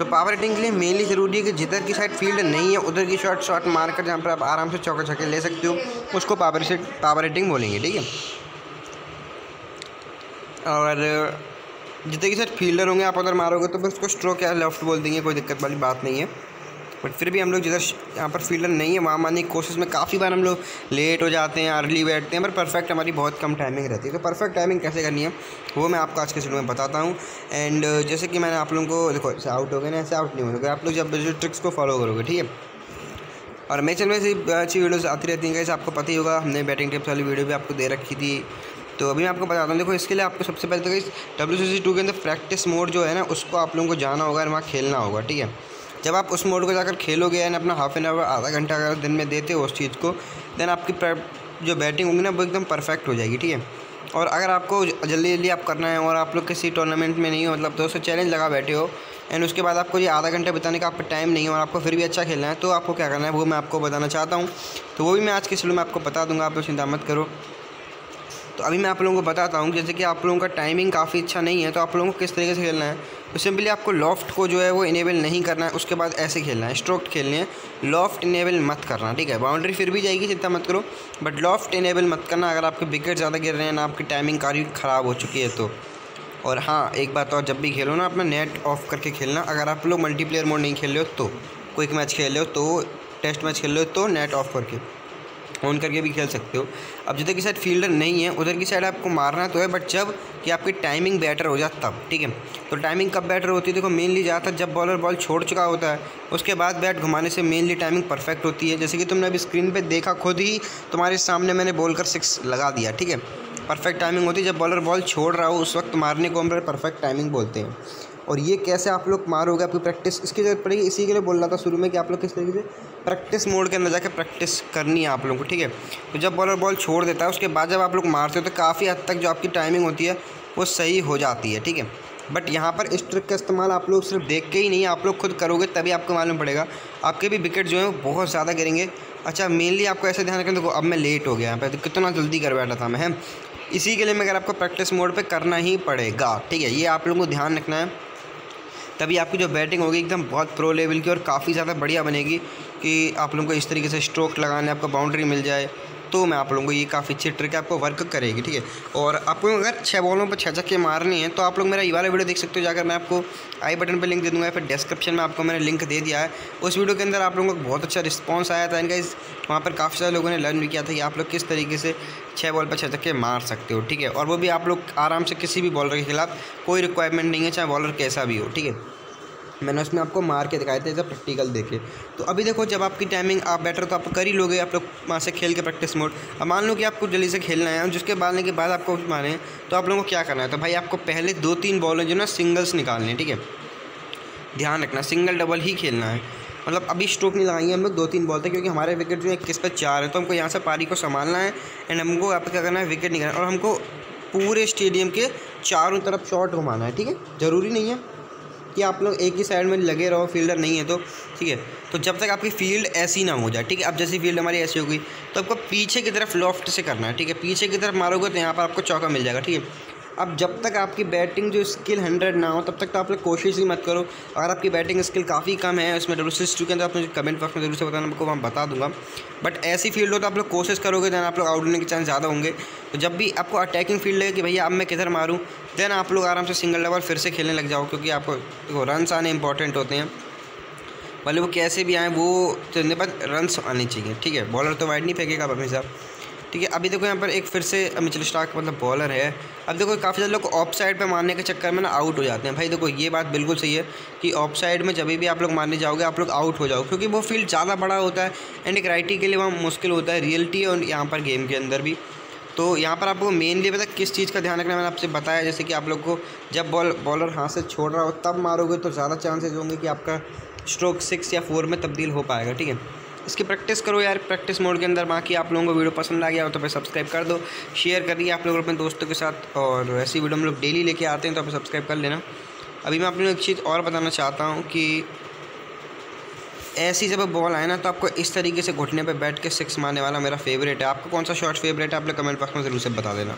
तो power hitting के लिए मेनली ज़रूरी है कि जिधर की साइड फ़ील्ड नहीं है, उधर की शॉट शॉट मारकर जहाँ पर आप आराम से चौके छक्के ले सकते हो, उसको पावर से पावर हिटिंग बोलेंगे, ठीक है? और जितने की साइड फील्डर होंगे, आप उधर मारोगे तो बस उसको स्ट्रोक या लेफ़्ट बोल देंगे, कोई दिक्कत वाली बात नहीं है। बट फिर भी हम लोग जिधर यहाँ पर फील्डर नहीं है, वहाँ मारने की कोशिश में काफ़ी बार हम लोग लेट हो जाते हैं अर्ली बैठते हैं, पर परफेक्ट हमारी बहुत कम टाइमिंग रहती है। तो परफेक्ट टाइमिंग कैसे करनी है, वो मैं आपको आज के वीडियो में बताता हूँ। एंड जैसे कि मैंने आप लोगों को, देखो ऐसे आउट हो गए ना ऐसे आउट नहीं होगा। आप लोग जब जो ट्रिक्स को फॉलो करोगे, ठीक है? और मेरे चैनल में से अच्छी वीडियोज़ आती रहती हैं कैसे आपको पता ही होगा, हमने बैटिंग टिप्स वाली वीडियो भी आपको दे रखी थी। तो अभी मैं आपको बताता हूँ, देखो, इसके लिए आपको सबसे पहले तो डब्ल्यू सी सी टू के अंदर प्रैक्टिस मोड जो है ना, उसको आप लोगों को जाना होगा और वहाँ खेलना होगा, ठीक है? जब आप उस मोड को जाकर खेलोगे यानी अपना हाफ़ एन आवर आधा घंटा अगर दिन में देते हो उस चीज़ को देन आपकी जो बैटिंग होगी ना, वो एकदम परफेक्ट हो जाएगी, ठीक है? और अगर आपको जल्दी जल्दी आप करना है और आप लोग किसी टूर्नामेंट में नहीं हो मतलब दोस्तों चैलेंज लगा बैठे हो एंड उसके बाद आपको ये आधा घंटे बताने का आपका टाइम नहीं है और आपको फिर भी अच्छा खेलना है तो आपको क्या करना है, वो मैं आपको बताना चाहता हूँ। तो वो भी मैं आज के शुरू में आपको बता दूँगा, आप लोग चिंता मत करो। तो अभी मैं आप लोगों को बताता हूँ जैसे कि आप लोगों का टाइमिंग काफ़ी अच्छा नहीं है तो आप लोगों को किस तरीके से खेलना है? तो सिंपली आपको लॉफ्ट को जो है वो इनेबल नहीं करना है, उसके बाद ऐसे खेलना है। स्ट्रोक खेलने हैं। लॉफ्ट इनेबल मत करना, ठीक है? बाउंड्री फिर भी जाएगी, चिंता मत करो। बट लॉफ्ट इनेबल मत करना, अगर आपके विकेट ज़्यादा गिर रहे हैं ना, आपकी टाइमिंग काफ़ी ख़राब हो चुकी है तो। और हाँ एक बात और, जब भी खेलो ना, अपना नेट ऑफ़ करके खेलना। अगर आप लोग मल्टीप्लेयर मोड नहीं खेल रहे हो तो कोई मैच खेल रहे हो तो टेस्ट मैच खेल रहे हो तो नेट ऑफ़ करके। ऑन करके भी खेल सकते हो। अब जिधर की साइड फील्डर नहीं है, उधर की साइड आपको मारना तो है बट जब कि आपकी टाइमिंग बेटर हो जाए तब ठीक है? तो टाइमिंग कब बेटर होती है? देखो मेनली ज़्यादातर जब बॉलर बॉल छोड़ चुका होता है, उसके बाद बैट घुमाने से मेनली टाइमिंग परफेक्ट होती है। जैसे कि तुमने अभी स्क्रीन पर देखा खुद ही, तुम्हारे सामने मैंने बॉल कर सिक्स लगा दिया, ठीक है? परफेक्ट टाइमिंग होती है। जब बॉलर बॉल छोड़ रहा हो, उस वक्त मारने को हम परफेक्ट टाइमिंग बोलते हैं। और ये कैसे आप लोग मारोगे? आपकी प्रैक्टिस इसकी ज़रूरत पड़ेगी? इसी के लिए बोल रहा था शुरू में कि आप लोग किस तरीके से प्रैक्टिस मोड के अंदर जाकर प्रैक्टिस करनी है आप लोगों को, ठीक है? तो जब बॉलर बॉल छोड़ देता है, उसके बाद जब आप लोग मारते हो तो काफ़ी हद तक जो आपकी टाइमिंग होती है, वो सही हो जाती है, ठीक है? बट यहाँ पर इस ट्रिक का इस्तेमाल आप लोग सिर्फ़ देख के ही नहीं, आप लोग खुद करोगे तभी आपको मालूम पड़ेगा। आपके भी विकेट जो है, वो बहुत ज़्यादा गिरेंगे। अच्छा मेनली आपको ऐसे ध्यान रखें देखो, अब मैं लेट हो गया यहाँ पर तो कितना जल्दी कर बैठा था मैं, है? इसी के लिए मैं अगर आपको प्रैक्टिस मोड पे करना ही पड़ेगा, ठीक है? ये आप लोगों को ध्यान रखना है। तभी आपकी जो बैटिंग होगी, एकदम बहुत प्रो लेवल की और काफ़ी ज़्यादा बढ़िया बनेगी। कि आप लोगों को इस तरीके से स्ट्रोक लगाने, आपको बाउंड्री मिल जाए तो मैं आप लोगों को ये काफ़ी अच्छी ट्रिक आपको वर्क करेगी, ठीक है? और आपको अगर छः बॉलों पर छः छक्के मारने हैं तो आप लोग मेरा ये वाला वीडियो देख सकते हो, जाकर मैं आपको आई बटन पर लिंक दे दूँगा फिर डिस्क्रिप्शन में आपको मैंने लिंक दे दिया है। उस वीडियो के अंदर आप लोगों को बहुत अच्छा रिस्पॉन्स आया था इनका इस वहाँ पर काफ़ी सारे लोगों ने लर्न भी किया था कि आप लोग किस तरीके से छः बॉल पर छः छक्के मार सकते हो, ठीक है? और वो भी आप लोग आराम से किसी भी बॉलर के खिलाफ कोई रिक्वायरमेंट नहीं है, चाहे बॉलर कैसा भी हो, ठीक है? मैंने उसमें आपको मार के दिखाए थे जब प्रैक्टिकल देखे। तो अभी देखो, जब आपकी टाइमिंग आप बेटर तो आप कर ही लोगे, आप लोग वहाँ से खेल के प्रैक्टिस मोड अब मान लो कि आपको जल्दी से खेलना है जिसके बालने के बाद आपको मारें तो आप लोगों को क्या करना है? तो भाई, आपको पहले दो तीन बॉल जो ना सिंगल्स निकालने हैं, ठीक है? ध्यान रखना सिंगल डबल ही खेलना है। मतलब अभी स्ट्रोक नहीं लगाएँगे हम लोग दो तीन बॉल थे, क्योंकि हमारे विकेट जो है इक्कीस पर चार है तो हमको यहाँ से पारी को संभालना है एंड हमको पर क्या करना है विकेट निकालना और हमको पूरे स्टेडियम के चारों तरफ़ शॉट घुमाना है, ठीक है? ज़रूरी नहीं है। कि आप लोग एक ही साइड में लगे रहो फील्डर नहीं है तो ठीक है? तो जब तक आपकी फ़ील्ड ऐसी ना हो जाए, ठीक है? अब जैसी फ़ील्ड हमारी ऐसी होगी तो आपको पीछे की तरफ़ लॉफ्ट से करना है, ठीक है? पीछे की तरफ़ मारोगे तो यहाँ पर आपको चौका मिल जाएगा, ठीक है? अब जब तक आपकी बैटिंग जो स्किल हंड्रेड ना हो, तब तक तो आप लोग कोशिश ही मत करो। अगर आपकी बैटिंग स्किल काफ़ी कम है, उसमें डब्ल्यू सी चुके हैं तो आप मुझे कमेंट बॉक्स में ज़रूर से बताना आपको वहाँ बता दूँगा। बट ऐसी फ़ील्ड हो तो आप लोग कोशिश करोगे दैन आप लोग आउट होने के चांस ज़्यादा होंगे। तो जब भी आपको अटैकिंग फ़ील्ड लगे कि भैया अब मैं किधर मारूँ देन आप लोग आराम से सिंगल डबल फिर से खेलने लग जाओ, क्योंकि आपको देखो रनस आने इंपॉर्टेंट होते हैं। भले वो कैसे भी आए, वो तो बाद रनस आने चाहिए, ठीक है? बॉलर तो वाइड नहीं फेंकेगा हमेशा। ठीक है, अभी देखो यहाँ पर एक फिर से मिचल स्टार्क मतलब बॉलर है। अब देखो काफ़ी ज़्यादा लोग ऑफ़ साइड पर मारने के चक्कर में ना आउट हो जाते हैं। भाई देखो ये बात बिल्कुल सही है कि ऑफ़ साइड में जब भी आप लोग मारने जाओगे, आप लोग आउट हो जाओ क्योंकि वो फ़ील्ड ज़्यादा बड़ा होता है एंड एक राइटी के लिए वहाँ मुश्किल होता है रियलिटी और यहाँ पर गेम के अंदर भी। तो यहाँ पर आपको मेनली पता किस चीज़ का ध्यान रखना मैंने आपसे बताया, जैसे कि आप लोग को जब बॉल बॉलर हाथ से छोड़ रहा हो, तब मारोगे तो ज़्यादा चांसेज होंगे कि आपका स्ट्रोक सिक्स या फोर में तब्दील हो पाएगा, ठीक है? इसकी प्रैक्टिस करो यार, प्रैक्टिस मोड के अंदर बाकी आप लोगों को वीडियो पसंद आ गया हो तो फिर सब्सक्राइब कर दो शेयर करिए आप लोग अपने दोस्तों के साथ और ऐसी वीडियो हम लोग डेली लेके आते हैं तो आप सब्सक्राइब कर लेना। अभी मैं अपनी एक चीज़ और बताना चाहता हूँ कि ऐसी जब बॉल आए ना तो आपको इस तरीके से घुटने पे बैठ के सिक्स मारने वाला मेरा फेवरेट है। आपको कौन सा शॉट फेवरेट है आप लोग कमेंट बॉक्स में ज़रूर से बता देना।